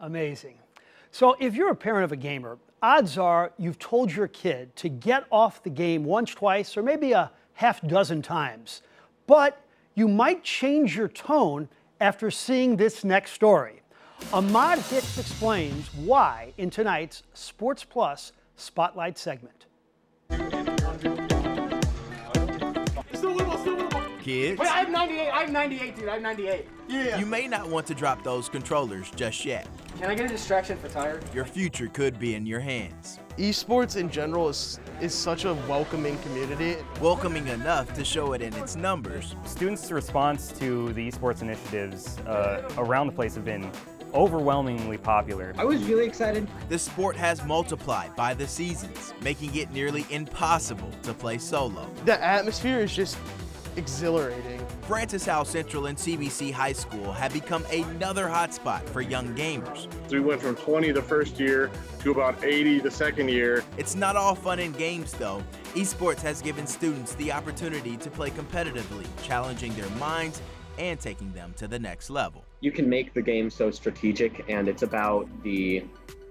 Amazing. So if you're a parent of a gamer, odds are you've told your kid to get off the game once, twice, or maybe a half dozen times. But you might change your tone after seeing this next story. Ahmad Hicks explains why in tonight's Sports Plus Spotlight segment. Kids, Wait, I have 98. I have 98, dude. I have 98. Yeah. you may not want to drop those controllers just yet. Can I get a distraction for tired? Your future could be in your hands. Esports in general is is such a welcoming community. Welcoming enough to show it in its numbers. Students' response to the esports initiatives uh, around the place have been overwhelmingly popular. I was really excited. The sport has multiplied by the seasons, making it nearly impossible to play solo. The atmosphere is just exhilarating. Francis Howell Central and CBC High School have become another hotspot for young gamers. We went from 20 the first year to about 80 the second year. It's not all fun and games though. Esports has given students the opportunity to play competitively, challenging their minds and taking them to the next level. You can make the game so strategic, and it's about the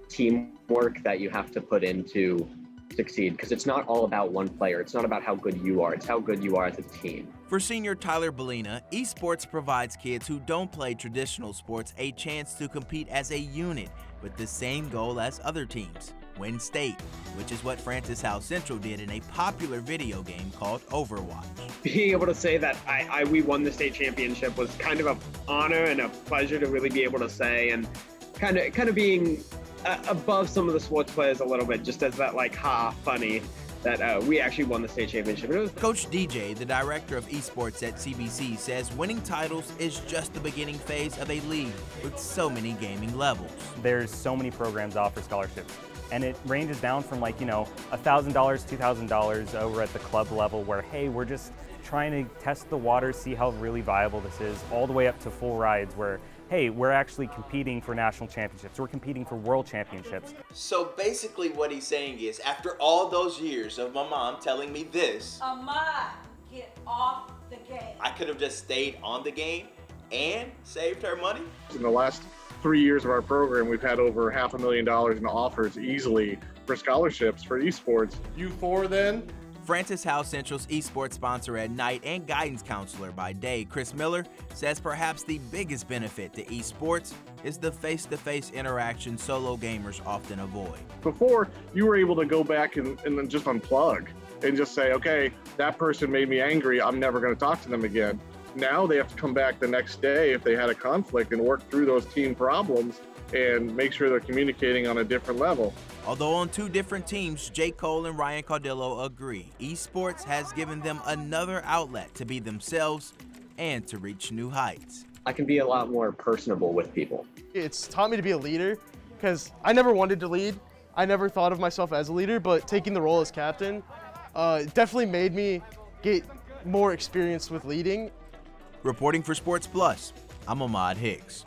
teamwork that you have to put into succeed because it's not all about one player. It's not about how good you are. It's how good you are as a team. For senior Tyler Belina, esports provides kids who don't play traditional sports a chance to compete as a unit with the same goal as other teams win state, which is what Francis Howell Central did in a popular video game called Overwatch. Being able to say that I, I we won the state championship was kind of an honor and a pleasure to really be able to say, and kind of kind of being above some of the sports players a little bit, just as that like ha funny that uh, we actually won the state championship. It was Coach DJ, the director of esports at CBC, says winning titles is just the beginning phase of a league with so many gaming levels. There's so many programs that offer scholarships. And it ranges down from like, you know, $1,000, $2,000 over at the club level where, hey, we're just trying to test the waters, see how really viable this is, all the way up to full rides where, hey, we're actually competing for national championships, we're competing for world championships. So basically, what he's saying is after all those years of my mom telling me this, Ahmad, get off the game. I could have just stayed on the game and saved her money. In the last three years of our program, we've had over half a million dollars in offers easily for scholarships for esports. You four then? Francis Howell Central's esports sponsor at night and guidance counselor by day, Kris Miller, says perhaps the biggest benefit to esports is the face-to-face interaction solo gamers often avoid. Before, you were able to go back and, and then just unplug and just say, okay, that person made me angry. I'm never going to talk to them again. Now they have to come back the next day if they had a conflict and work through those team problems and make sure they're communicating on a different level. Although on two different teams, Jake Cole and Ryan Caudillo agree esports has given them another outlet to be themselves and to reach new heights. I can be a lot more personable with people. It's taught me to be a leader because I never wanted to lead. I never thought of myself as a leader, but taking the role as captain uh, definitely made me get more experience with leading. Reporting for Sports Plus, I'm Ahmad Hicks.